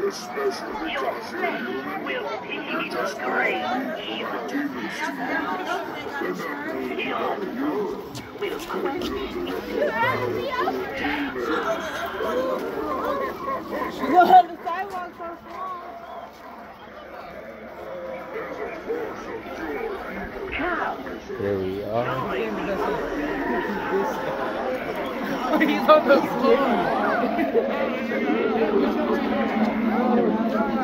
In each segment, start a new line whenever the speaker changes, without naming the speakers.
Just special because you're
will be the great evil.
Demons too much. They're not good. Not.
Will
Quick to the demons.
Well, the sidewalks are small.
There we are.
He's on the floor.
Thank you.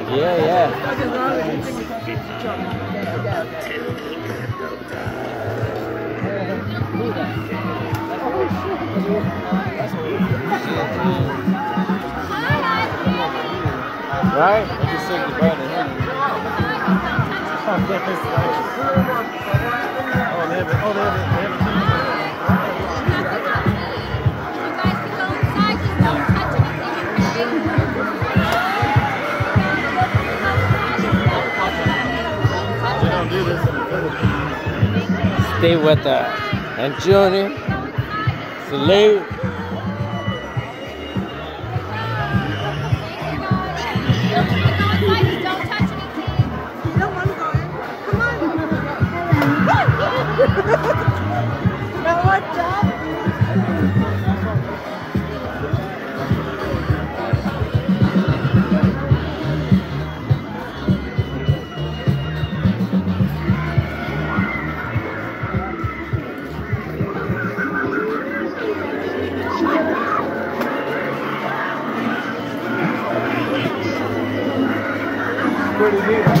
Yeah, yeah. Right?
I just said goodbye to him. Oh, they haven't, oh, they haven't, they haven't.
Stay with us. and Junior. Salute.
Pretty neat.